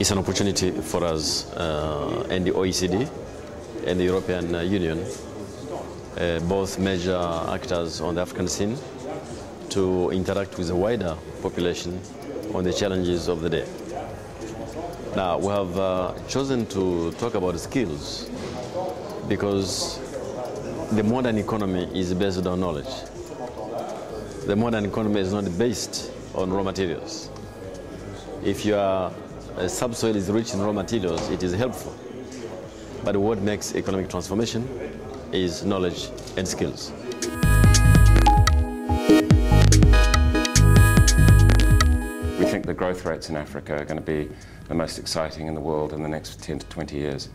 It's an opportunity for us uh, and the OECD and the European uh, Union, uh, both major actors on the African scene, to interact with a wider population on the challenges of the day. Now, we have uh, chosen to talk about skills because the modern economy is based on knowledge. The modern economy is not based on raw materials. If your subsoil is rich in raw materials, it is helpful. But what makes economic transformation is knowledge and skills. We think the growth rates in Africa are going to be the most exciting in the world in the next 10 to 20 years.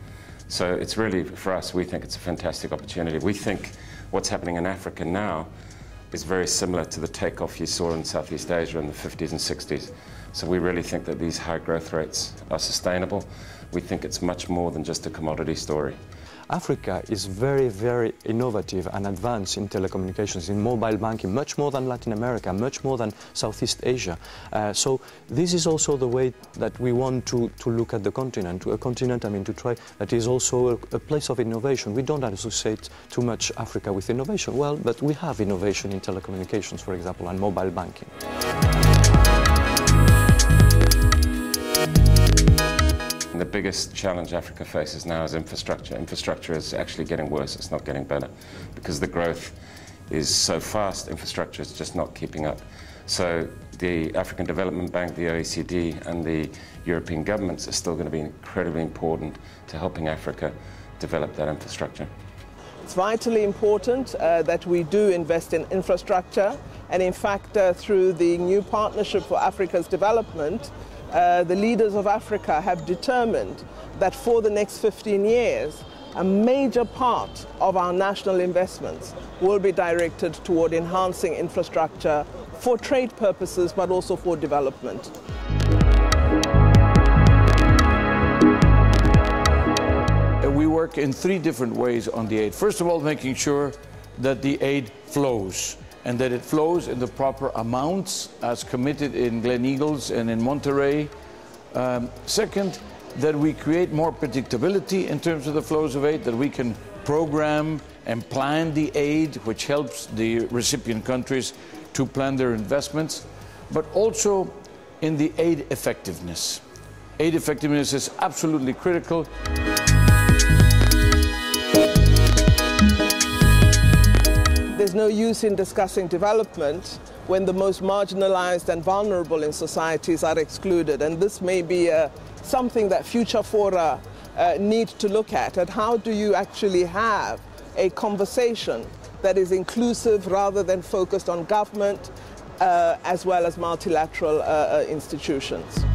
So it's really, for us, we think it's a fantastic opportunity. We think what's happening in Africa now is very similar to the takeoff you saw in Southeast Asia in the 50s and 60s. So we really think that these high growth rates are sustainable. We think it's much more than just a commodity story. Africa is very, very innovative and advanced in telecommunications, in mobile banking, much more than Latin America, much more than Southeast Asia. Uh, so this is also the way that we want to, to look at the continent, a continent, I mean, to try, that is also a, a place of innovation. We don't associate too much Africa with innovation. Well, but we have innovation in telecommunications, for example, and mobile banking. Biggest challenge Africa faces now is infrastructure. Infrastructure is actually getting worse, it's not getting better. Because the growth is so fast, infrastructure is just not keeping up. So the African Development Bank, the OECD, and the European governments are still going to be incredibly important to helping Africa develop that infrastructure. It's vitally important uh, that we do invest in infrastructure, and in fact, uh, through the new Partnership for Africa's Development, uh, the leaders of Africa have determined that for the next 15 years, a major part of our national investments will be directed toward enhancing infrastructure for trade purposes, but also for development. We work in three different ways on the aid. First of all, making sure that the aid flows and that it flows in the proper amounts as committed in Gleneagles and in Monterrey. Um, second, that we create more predictability in terms of the flows of aid, that we can program and plan the aid, which helps the recipient countries to plan their investments, but also in the aid effectiveness. Aid effectiveness is absolutely critical. No use in discussing development when the most marginalized and vulnerable in societies are excluded. And this may be uh, something that future fora uh, need to look at. And how do you actually have a conversation that is inclusive rather than focused on government uh, as well as multilateral uh, uh, institutions?